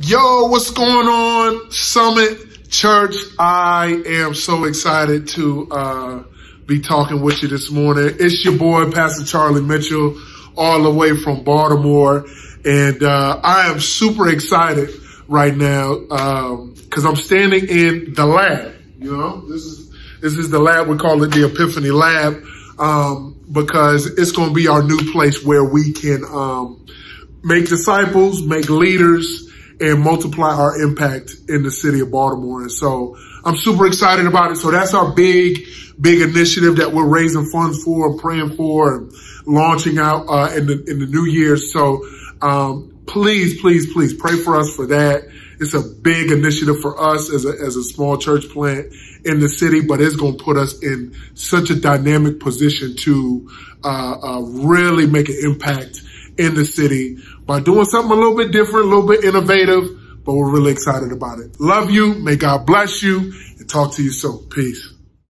Yo, what's going on, Summit Church? I am so excited to uh, be talking with you this morning. It's your boy, Pastor Charlie Mitchell, all the way from Baltimore. And uh, I am super excited right now because um, I'm standing in the lab. You know, this is this is the lab. We call it the Epiphany Lab um, because it's going to be our new place where we can um, make disciples, make leaders, and multiply our impact in the city of Baltimore. And so I'm super excited about it. So that's our big, big initiative that we're raising funds for praying for and launching out uh, in the in the new year. So um, please, please, please pray for us for that. It's a big initiative for us as a, as a small church plant in the city, but it's going to put us in such a dynamic position to uh, uh, really make an impact in the city by doing something a little bit different, a little bit innovative, but we're really excited about it. Love you. May God bless you and talk to you soon. Peace.